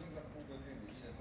那个风格就你的直